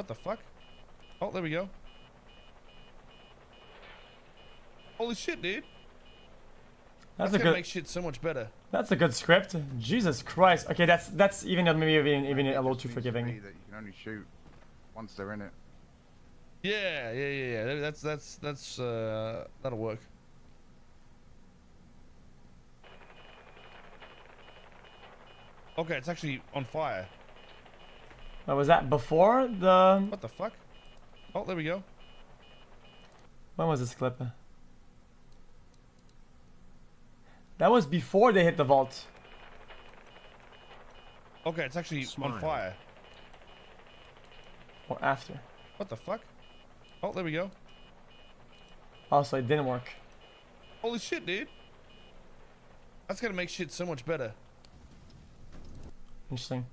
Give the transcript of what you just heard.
What the fuck? Oh, there we go. Holy shit, dude. That's, That's, a gonna good. make shit so much better. That's a good script. Jesus Christ. Okay, that's that's even maybe even even a little too just needs to forgiving. That you can only shoot once they're in it. Yeah, yeah, yeah, yeah. That's that's that's uh that'll work. Okay, it's actually on fire. Was that before the? What the fuck? Oh, there we go. When was this clip? That was before they hit the vault. Okay, it's actually Smile. on fire. Or after. What the fuck? Oh, there we go. Also, it didn't work. Holy shit, dude. That's gonna make shit so much better. Interesting.